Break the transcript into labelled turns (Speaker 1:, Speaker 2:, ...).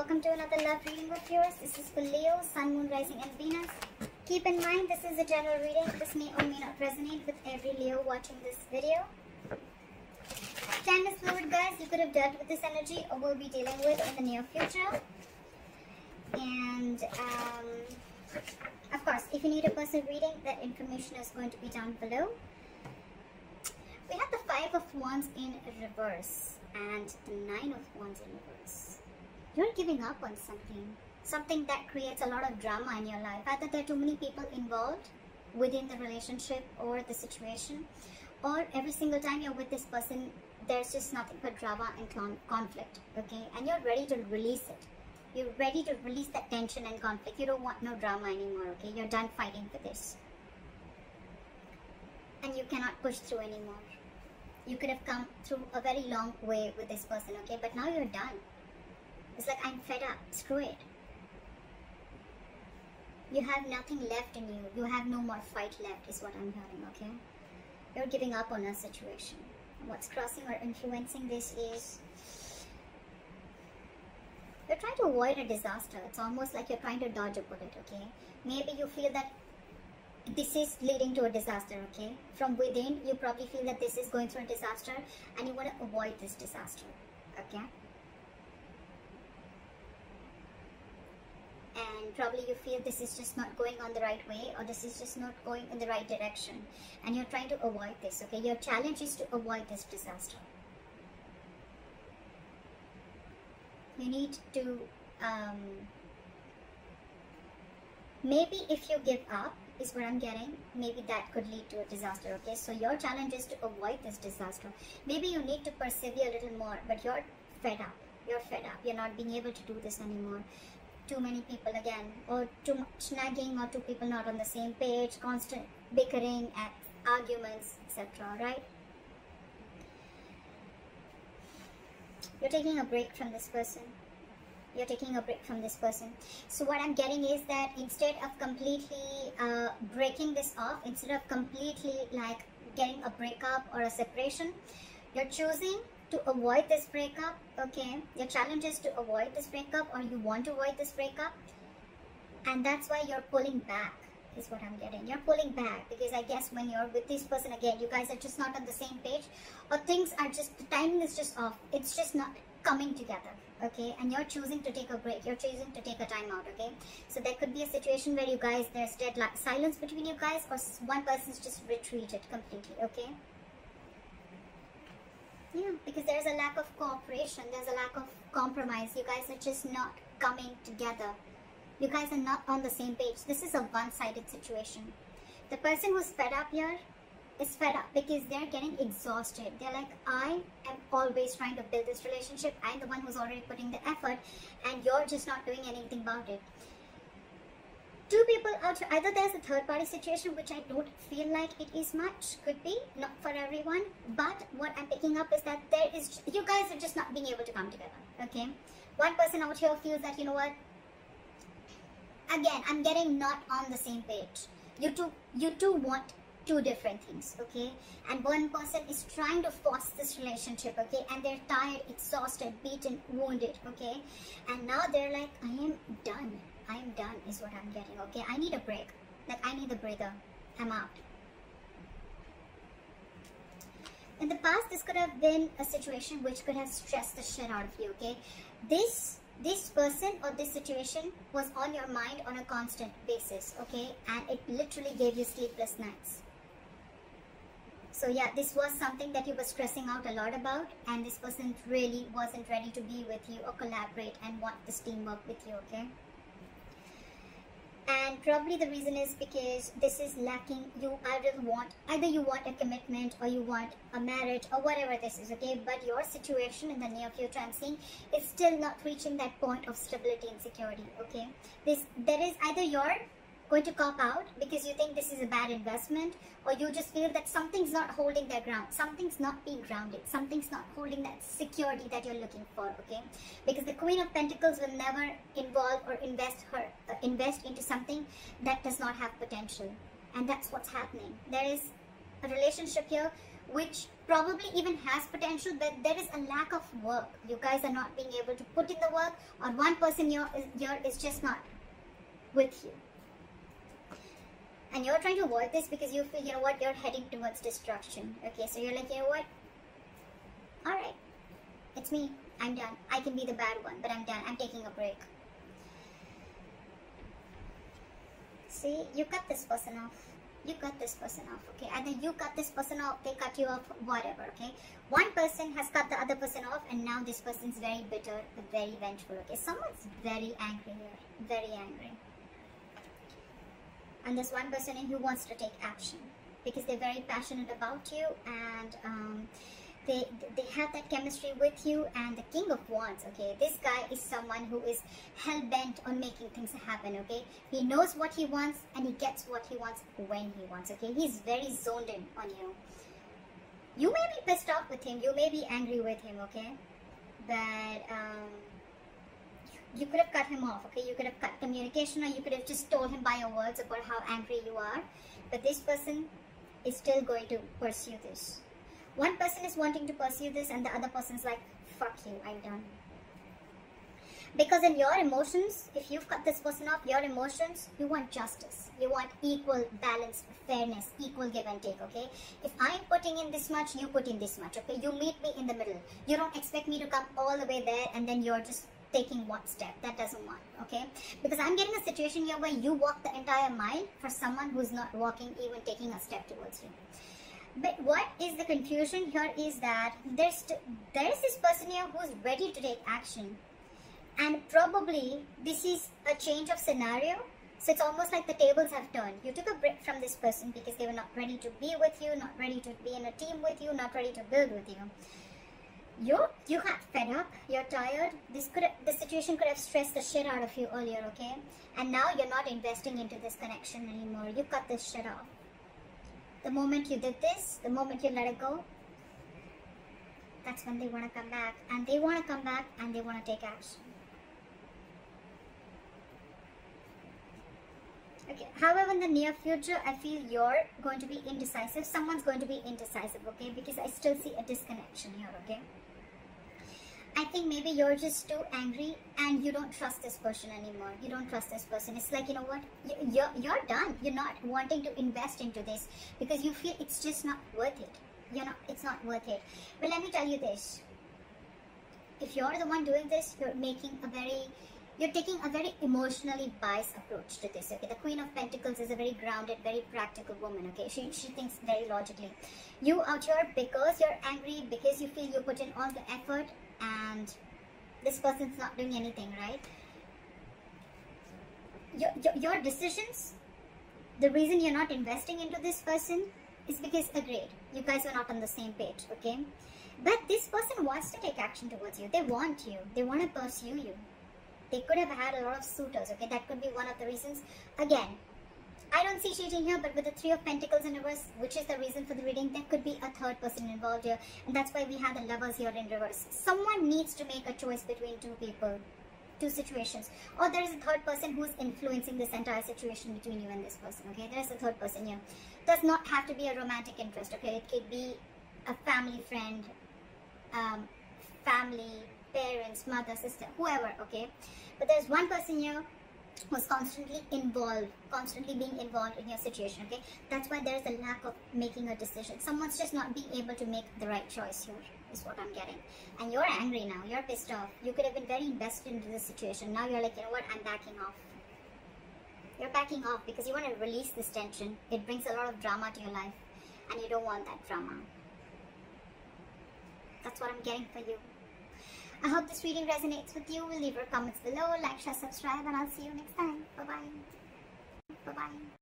Speaker 1: welcome to another love reading with yours. This is for Leo, Sun, Moon, Rising, and Venus. Keep in mind this is a general reading. This may or may not resonate with every Leo watching this video. Time is fluid, guys. You could have dealt with this energy or will be dealing with in the near future. And um, of course, if you need a personal reading, that information is going to be down below. We have the Five of Wands in reverse and the Nine of Wands in reverse. You're giving up on something. Something that creates a lot of drama in your life. Either there are too many people involved within the relationship or the situation, or every single time you're with this person, there's just nothing but drama and con conflict, okay? And you're ready to release it. You're ready to release that tension and conflict. You don't want no drama anymore, okay? You're done fighting for this. And you cannot push through anymore you could have come through a very long way with this person, okay? But now you're done. It's like, I'm fed up. Screw it. You have nothing left in you. You have no more fight left, is what I'm hearing, okay? You're giving up on a situation. What's crossing or influencing this is you're trying to avoid a disaster. It's almost like you're trying to dodge a bullet, okay? Maybe you feel that this is leading to a disaster okay from within you probably feel that this is going through a disaster and you want to avoid this disaster okay and probably you feel this is just not going on the right way or this is just not going in the right direction and you're trying to avoid this okay your challenge is to avoid this disaster you need to um, maybe if you give up is what I'm getting. Maybe that could lead to a disaster, okay? So your challenge is to avoid this disaster. Maybe you need to persevere a little more, but you're fed up. You're fed up. You're not being able to do this anymore. Too many people again, or too much nagging, or two people not on the same page, constant bickering, at arguments, etc., right? You're taking a break from this person you're taking a break from this person so what i'm getting is that instead of completely uh, breaking this off instead of completely like getting a breakup or a separation you're choosing to avoid this breakup okay? Your challenge is to avoid this breakup or you want to avoid this breakup. And that's why you're pulling back is what i'm getting. You're pulling back because i guess when you're with this person again you guys are just not on the same page or things are just the timing is just off. It's just not coming together okay? And you're choosing to take a break. You're choosing to take a time out okay? So there could be a situation where you guys there's dead silence between you guys or one person's just retreated completely okay yeah because there's a lack of cooperation there's a lack of compromise you guys are just not coming together you guys are not on the same page this is a one-sided situation the person who's fed up here is fed up because they're getting exhausted. They're like, I am always trying to build this relationship. I'm the one who's already putting the effort and you're just not doing anything about it. Two people out here, either. There's a third party situation which I don't feel like it is much, could be, not for everyone. But what I'm picking up is that there is, you guys are just not being able to come together, okay? One person out here feels that, you know what, again, I'm getting not on the same page. You two, you two want two different things okay? And one person is trying to force this relationship okay? And they're tired exhausted beaten wounded okay? And now they're like i am done i am done is what i'm getting okay? I need a break. Like i need a breather. I'm out. In the past this could have been a situation which could have stressed the shit out of you okay? This this person or this situation was on your mind on a constant basis okay? And it literally gave you sleepless nights. So yeah, this was something that you were stressing out a lot about and this person really wasn't ready to be with you or collaborate and want this teamwork with you, okay? And probably the reason is because this is lacking, you either want, either you want a commitment or you want a marriage or whatever this is, okay? But your situation in the near future, I'm seeing, is still not reaching that point of stability and security, okay? This, there is either your going to cop out because you think this is a bad investment or you just feel that something's not holding their ground something's not being grounded something's not holding that security that you're looking for okay because the queen of pentacles will never involve or invest her uh, invest into something that does not have potential and that's what's happening there is a relationship here which probably even has potential, but there is a lack of work. You guys are not being able to put in the work, or one person here is, here is just not with you. And you're trying to avoid this because you feel, you know what, you're heading towards destruction. Okay, so you're like, you know what? Alright, it's me. I'm done. I can be the bad one, but I'm done. I'm taking a break. See, you cut this person off. You cut this person off, okay? Then you cut this person off, they cut you off, whatever, okay? One person has cut the other person off, and now this person's very bitter, very vengeful, okay? Someone's very angry here, very angry. And there's one person who wants to take action because they're very passionate about you and um, they they have that chemistry with you and the king of wands okay? This guy is someone who is hell-bent on making things happen okay? He knows what he wants and he gets what he wants when he wants okay? He's very zoned in on you. You may be pissed off with him. You may be angry with him okay? But um, you could have cut him off okay you could have cut communication or you could have just told him by your words about how angry you are but this person is still going to pursue this one person is wanting to pursue this and the other person is like, fuck you, I'm done. Because in your emotions, if you've cut this person off, your emotions, you want justice. You want equal balance, fairness, equal give and take, okay? If I'm putting in this much, you put in this much, okay? You meet me in the middle. You don't expect me to come all the way there and then you're just taking one step. That doesn't work, okay? Because I'm getting a situation here where you walk the entire mile for someone who's not walking, even taking a step towards you. But what is the confusion here is that there's there is this person here who's ready to take action, and probably this is a change of scenario. So it's almost like the tables have turned. You took a break from this person because they were not ready to be with you, not ready to be in a team with you, not ready to build with you. You you got fed up. You're tired. This could the situation could have stressed the shit out of you earlier, okay? And now you're not investing into this connection anymore. You cut this shit off. The moment you did this, the moment you let it go, that's when they want to come back. And they want to come back and they want to take action. Okay. However, in the near future, I feel you're going to be indecisive. Someone's going to be indecisive, okay? Because I still see a disconnection here, okay? I think maybe you're just too angry and you don't trust this person anymore. You don't trust this person. It's like, you know what? You're, you're done. You're not wanting to invest into this because you feel it's just not worth it. You know, it's not worth it. But let me tell you this. If you're the one doing this, you're making a very you're taking a very emotionally biased approach to this okay the queen of pentacles is a very grounded very practical woman okay she, she thinks very logically you out here because you're angry because you feel you put in all the effort and this person's not doing anything, right? Your, your, your decisions, the reason you're not investing into this person is because, agreed, you guys are not on the same page, okay? But this person wants to take action towards you. They want you. They want to pursue you. They could have had a lot of suitors, okay? That could be one of the reasons. Again, I don't see cheating here, but with the Three of Pentacles in reverse, which is the reason for the reading, there could be a third person involved here. And that's why we have the lovers here in reverse. Someone needs to make a choice between two people, two situations. Or there is a third person who's influencing this entire situation between you and this person, okay? There is a third person here. Does not have to be a romantic interest, okay? It could be a family friend, um, family, parents, mother, sister, whoever, okay? But there's one person here was constantly involved, constantly being involved in your situation, okay? That's why there's a lack of making a decision. Someone's just not being able to make the right choice here, is what I'm getting. And you're angry now, you're pissed off. You could have been very invested into this situation. Now you're like, you know what, I'm backing off. You're backing off because you want to release this tension. It brings a lot of drama to your life, and you don't want that drama. That's what I'm getting for you. I hope this reading resonates with you. Leave your comments below, like, share, subscribe, and I'll see you next time. Bye-bye. Bye-bye.